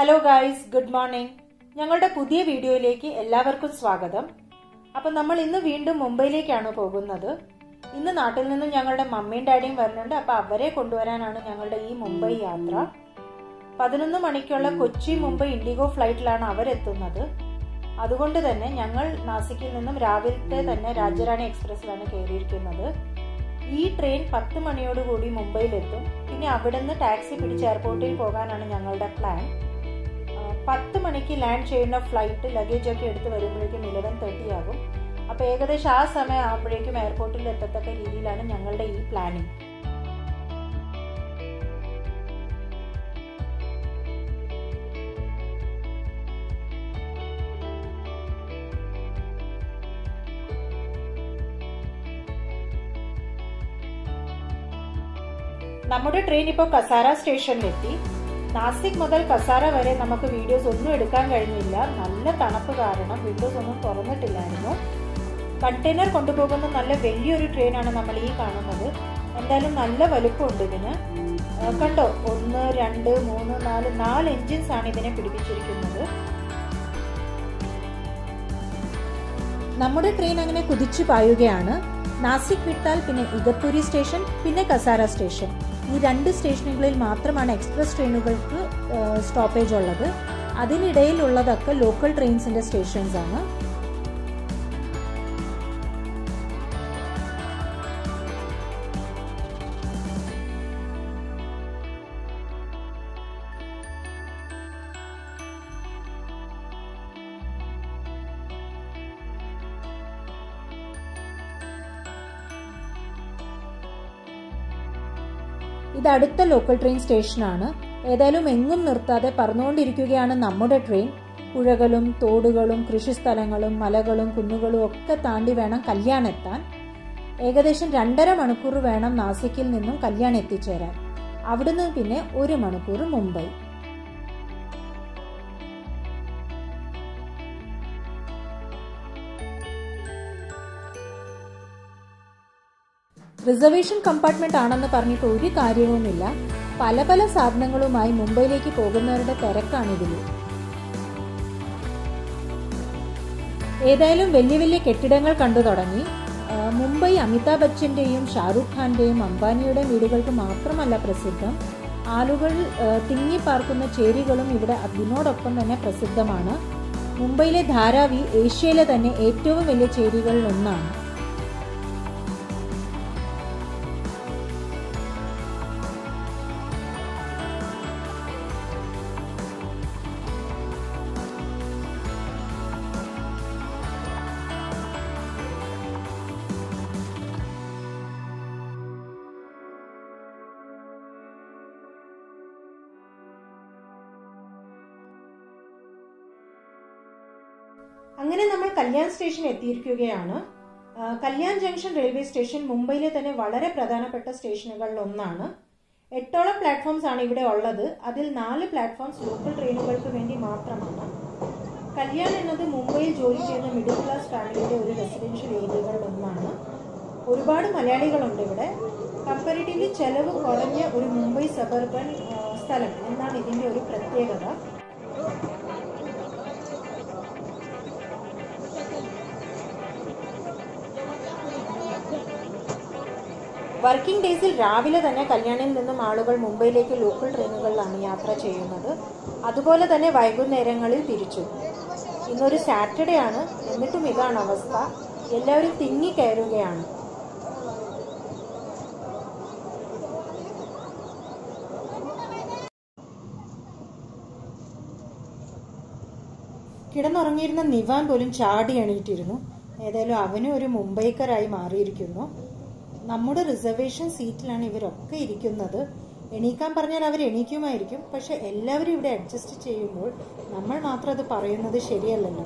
Hello guys good morning ഞങ്ങളുടെ പുതിയ വീഡിയോയിലേക്ക് എല്ലാവർക്കും സ്വാഗതം. അപ്പൊ നമ്മൾ ഇന്ന് വീണ്ടും മുംബൈയിലേക്കാണ് പോകുന്നത്. ഇന്ന് നാട്ടിൽ നിന്നും ഞങ്ങളുടെ മമ്മിയും ഡാഡിയും വരുന്നുണ്ട്. അപ്പൊ അവരെ കൊണ്ടുവരാനാണ് ഞങ്ങളുടെ ഈ മുംബൈ യാത്ര. പതിനൊന്ന് മണിക്കുള്ള കൊച്ചി മുംബൈ ഇൻഡിഗോ ഫ്ലൈറ്റിലാണ് അവരെത്തുന്നത്. അതുകൊണ്ട് തന്നെ ഞങ്ങൾ നാസിക്കിൽ നിന്നും രാവിലത്തെ തന്നെ രാജ്യറാണി എക്സ്പ്രസ്സിലാണ് കയറിയിരിക്കുന്നത്. ഈ ട്രെയിൻ പത്ത് മണിയോടുകൂടി മുംബൈയിലെത്തും. പിന്നെ അവിടുന്ന് ടാക്സി പിടിച്ച് എയർപോർട്ടിൽ പോകാനാണ് ഞങ്ങളുടെ പ്ലാൻ. പത്ത് മണിക്ക് ലാൻഡ് ചെയ്യുന്ന ഫ്ലൈറ്റ് ലഗേജ് ഒക്കെ എടുത്ത് വരുമ്പോഴേക്കും ഇലവൻ തേർട്ടി ആകും. അപ്പോൾ ഏകദേശം ആ സമയം ആകുമ്പോഴേക്കും എയർപോർട്ടിൽ എത്തത്തക്ക രീതിയിലാണ് ഞങ്ങളുടെ ഈ പ്ലാനിങ് നമ്മുടെ ട്രെയിൻ ഇപ്പോൾ കസാര സ്റ്റേഷനിലെത്തി നാസിക് മുതൽ കസാര വരെ നമുക്ക് വീഡിയോസ് ഒന്നും എടുക്കാൻ കഴിഞ്ഞില്ല. നല്ല തണുപ്പ് കാരണം വിൻഡോസ് ഒന്നും തുറന്നിട്ടില്ലായിരുന്നു. കണ്ടെയ്നർ കൊണ്ടുപോകുന്ന നല്ല വലിയൊരു ട്രെയിനാണ് നമ്മൾ ഈ കാണുന്നത്. എന്തായാലും നല്ല വലുപ്പമുണ്ട് ഇതിന്. കണ്ടോ? ഒന്ന് രണ്ട് മൂന്ന് നാല് നാല് എൻജിൻസ് ആണ് ഇതിനെ പിടിപ്പിച്ചിരിക്കുന്നത്. നമ്മുടെ ട്രെയിൻ അങ്ങനെ കുതിച്ചു പായുകയാണ്. നാസിക് വിട്ടാൽ പിന്നെ ഇഗത്പുരി സ്റ്റേഷൻ പിന്നെ കസാര സ്റ്റേഷൻ ഈ രണ്ട് സ്റ്റേഷനുകളിൽ മാത്രമാണ് എക്സ്പ്രസ് ട്രെയിനുകൾക്ക് സ്റ്റോപ്പേജ് ഉള്ളത്. അതിനിടയിലുള്ളതൊക്കെ ലോക്കൽ ട്രെയിൻസിന്റെ സ്റ്റേഷൻസ് ഇത് അടുത്ത ലോക്കൽ ട്രെയിൻ സ്റ്റേഷനാണ് ഏതായാലും എങ്ങും നിർത്താതെ പറന്നുകൊണ്ടിരിക്കുകയാണ് നമ്മുടെ ട്രെയിൻ പുഴകളും തോടുകളും കൃഷിസ്ഥലങ്ങളും മലകളും കുന്നുകളും ഒക്കെ താണ്ടി വേണം കല്യാൺ എത്താൻ ഏകദേശം രണ്ടര മണിക്കൂർ വേണം നാസിക്കിൽ നിന്നും കല്യാൺ എത്തിച്ചേരാൻ അവിടുന്ന് പിന്നെ ഒരു മണിക്കൂർ മുംബൈ. റിസർവേഷൻ കമ്പാർട്ട്മെന്റ് ആണെന്ന് പറഞ്ഞിട്ട് ഒരു കാര്യവുമില്ല. പല പല സാധനങ്ങളുമായി മുംബൈയിലേക്ക് പോകുന്നവരുടെ തിരക്കാണിതിൽ ഏതായാലും വലിയ വലിയ കെട്ടിടങ്ങൾ കണ്ടു തുടങ്ങി. മുംബൈ അമിതാഭ് ബച്ചന്റെയും ഷാറുഖ് ഖാന്റെയും അംബാനിയുടെയും വീടുകൾക്ക് മാത്രമല്ല പ്രസിദ്ധം. ആളുകൾ തിങ്ങി പാർക്കുന്ന ചേരികളും ഇവിടെ അതിനോടൊപ്പം തന്നെ പ്രസിദ്ധമാണ്. മുംബൈയിലെ ധാരാവി ഏഷ്യയിലെ തന്നെ ഏറ്റവും വലിയ ചേരികളിൽ ഒന്നാണ് അങ്ങനെ നമ്മൾ കല്യാൺ സ്റ്റേഷൻ എത്തിയിരിക്കുകയാണ്. കല്യാൺ ജംഗ്ഷൻ റെയിൽവേ സ്റ്റേഷൻ മുംബൈയിലെ തന്നെ വളരെ പ്രധാനപ്പെട്ട സ്റ്റേഷനുകളിൽ ഒന്നാണ്. എട്ടോളം പ്ലാറ്റ്ഫോംസ് ആണ് ഇവിടെ ഉള്ളത്. അതിൽ നാല് പ്ലാറ്റ്ഫോംസ് ലോക്കൽ ട്രെയിനുകൾക്ക് വേണ്ടി മാത്രമാണ്. കല്യാൺ എന്നത് മുംബൈയിൽ ജോലി ചെയ്യുന്ന മിഡിൽ ക്ലാസ് ഫാമിലിയുടെ ഒരു റെസിഡൻഷ്യൽ ഏരിയകളിൽ ഒന്നാണ്. ഒരുപാട് മലയാളികളുണ്ട് ഇവിടെ. കമ്പാരിറ്റീവ്ലി ചെലവ് കുറഞ്ഞ ഒരു മുംബൈ സബർബൻ സ്ഥലം എന്നാണ് ഇതിന്റെ ഒരു പ്രത്യേകത. വർക്കിംഗ് ഡേയ്സിൽ രാവിലെ തന്നെ കല്യാണിൽ നിന്നും ആളുകൾ മുംബൈയിലേക്ക് ലോക്കൽ ട്രെയിനുകളിലാണ് യാത്ര ചെയ്യുന്നത്. അതുപോലെ തന്നെ വൈകുന്നേരങ്ങളിൽ തിരിച്ചു. ഇന്നൊരു സാറ്റർഡേ ആണ്. എന്നിട്ടും ഇതാണ് അവസ്ഥ. എല്ലാവരും തിങ്ങി കയറുകയാണ്. കിടന്നുറങ്ങിയിരുന്ന നിവാൻ പോലും ചാടി എണീറ്റിരുന്നു. ഏതായാലും അവനും ഒരു മുംബൈക്കറായി മാറിയിരിക്കുന്നു. നമ്മുടെ റിസർവേഷൻ സീറ്റിലാണ് ഇവരൊക്കെ ഇരിക്കുന്നത്. എണീക്കാൻ പറഞ്ഞാൽ അവർ എണീക്കുമായിരിക്കും. പക്ഷെ എല്ലാവരും ഇവിടെ അഡ്ജസ്റ്റ് ചെയ്യുമ്പോൾ നമ്മൾ മാത്രം അത് പറയുന്നത് ശരിയല്ലല്ലോ.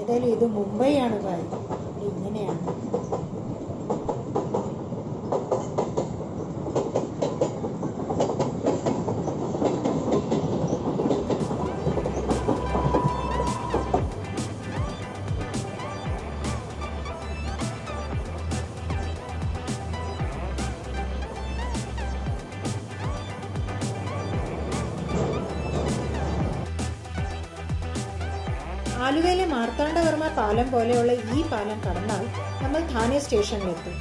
ഏതായാലും ഇത് മുംബൈ ആണ് ഭായി ആലുവയിലെ മാർത്താണ്ഡവർമ്മ പാലം പോലെയുള്ള ഈ പാലം കടന്നാൽ നമ്മൾ ധാനെ സ്റ്റേഷനിലെത്തും.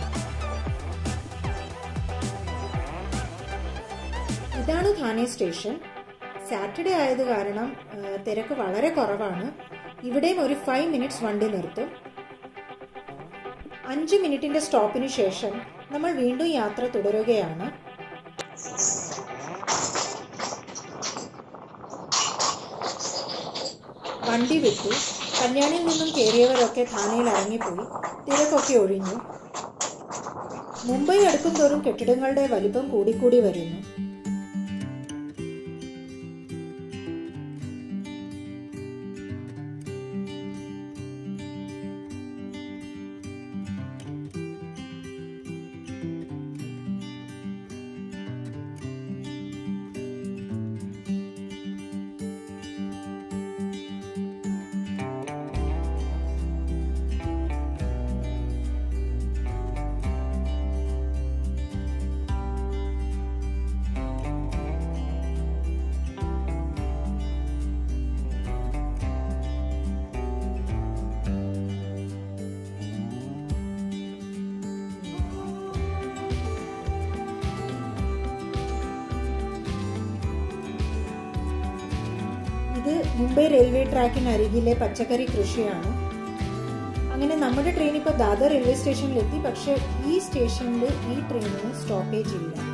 ഇതാണ് ധാനെ സ്റ്റേഷൻ. സാറ്റർഡേ ആയത് കാരണം തിരക്ക് വളരെ കുറവാണ്. ഇവിടെയും ഒരു ഫൈവ് മിനിറ്റ്സ് വണ്ടി നിർത്തും. അഞ്ച് മിനിറ്റിന്റെ സ്റ്റോപ്പിന് ശേഷം നമ്മൾ വീണ്ടും യാത്ര തുടരുകയാണ്. വണ്ടി വിട്ടു. കല്യാണിയിൽ നിന്നും കയറിയവരൊക്കെ ധാനയിൽ ഇറങ്ങിപ്പോയി. തിരക്കൊക്കെ ഒഴിഞ്ഞു. മുംബൈ അടുക്കും തോറും കെട്ടിടങ്ങളുടെ വലിപ്പം കൂടിക്കൂടി വരുന്നു. മുംബൈ റെയിൽവേ ട്രാക്കിന് അരികിലെ പച്ചക്കറി കൃഷിയാണ്. അങ്ങനെ നമ്മുടെ ട്രെയിൻ ഇപ്പോൾ ദാദർ റെയിൽവേ സ്റ്റേഷനിലെത്തി. പക്ഷേ ഈ സ്റ്റേഷനിൽ ഈ ട്രെയിനിന് സ്റ്റോപ്പേജ് ഇല്ല.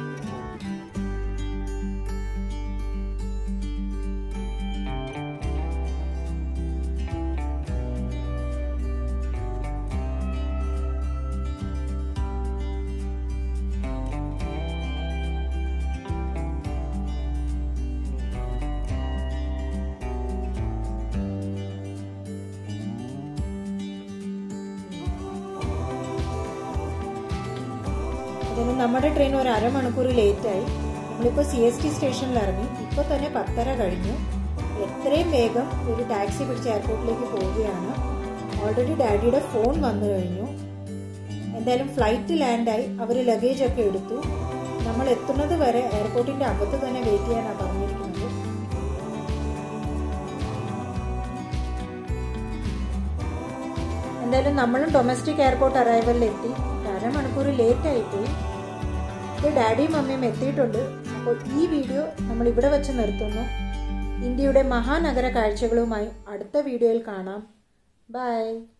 അതിന് നമ്മുടെ ട്രെയിൻ ഒരു അരമണിക്കൂർ ലേറ്റായി നമ്മളിപ്പോൾ സി എസ് ടി സ്റ്റേഷനിൽ ഇറങ്ങി. ഇപ്പോൾ തന്നെ പത്തര കഴിഞ്ഞു. എത്രയും വേഗം ഒരു ടാക്സി പിടിച്ച് എയർപോർട്ടിലേക്ക് പോവുകയാണ്. ഓൾറെഡി ഡാഡിയുടെ ഫോൺ വന്നു കഴിഞ്ഞു. എന്തായാലും ഫ്ലൈറ്റ് ലാൻഡായി അവർ ലഗേജ് ഒക്കെ എടുത്തു. നമ്മൾ എത്തുന്നത് വരെ എയർപോർട്ടിന്റെ അകത്ത് തന്നെ വെയിറ്റ് ചെയ്യാനാണ് പറഞ്ഞിരിക്കുന്നത്. എന്തായാലും നമ്മളും ഡൊമസ്റ്റിക് എയർപോർട്ട് അറൈവലിലെത്തി അരമണിക്കൂർ ലേറ്റ് ആയിപ്പോയി ഡാഡിയും മമ്മിയും എത്തിയിട്ടുണ്ട്. അപ്പോൾ ഈ വീഡിയോ നമ്മൾ ഇവിടെ വെച്ച് നിർത്തുന്നു. ഇന്ത്യയുടെ മഹാനഗര കാഴ്ചകളുമായി അടുത്ത വീഡിയോയിൽ കാണാം. ബൈ.